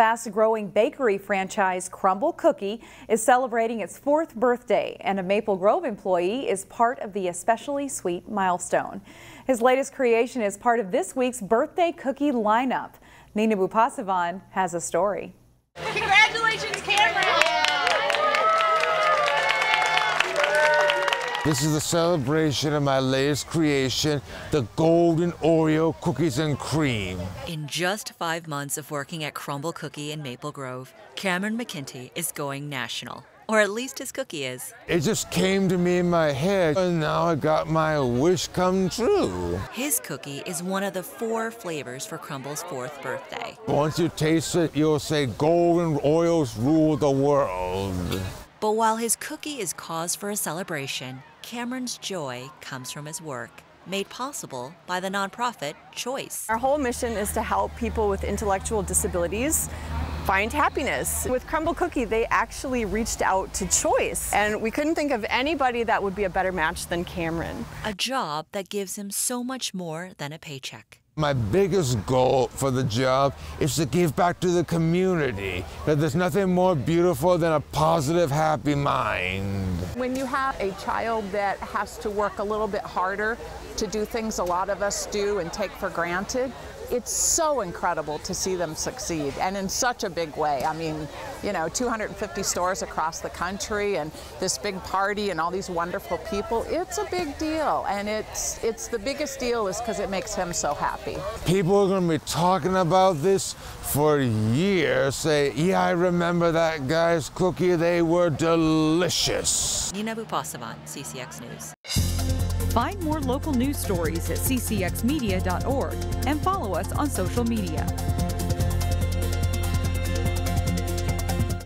Fast growing bakery franchise Crumbl Cookie is celebrating its fourth birthday, and a Maple Grove employee is part of the especially sweet milestone. His latest creation is part of this week's birthday cookie lineup. Nina Bupasavan has a story. Congratulations, Cameron! This is the celebration of my latest creation, the Golden Oreo Cookies and Cream. In just five months of working at Crumbl Cookie in Maple Grove, Cameron McIntee is going national. Or at least his cookie is. It just came to me in my head, and now I got my wish come true. His cookie is one of the four flavors for Crumbl's fourth birthday. Once you taste it, you'll say Golden Oreos rule the world. But while his cookie is cause for a celebration, Cameron's joy comes from his work, made possible by the nonprofit Choice. Our whole mission is to help people with intellectual disabilities find happiness. With Crumbl Cookie, they actually reached out to Choice, and we couldn't think of anybody that would be a better match than Cameron. A job that gives him so much more than a paycheck. My biggest goal for the job is to give back to the community. That there's nothing more beautiful than a positive, happy mind. When you have a child that has to work a little bit harder to do things a lot of us do and take for granted, it's so incredible to see them succeed and in such a big way. I mean, you know, 250 stores across the country and this big party and all these wonderful people. It's a big deal and it's it's the biggest deal is because it makes him so happy. People are going to be talking about this for years. Say, yeah, I remember that guy's cookie. They were delicious. Nina Bupasavan, CCX News. Find more local news stories at ccxmedia.org and follow us on social media.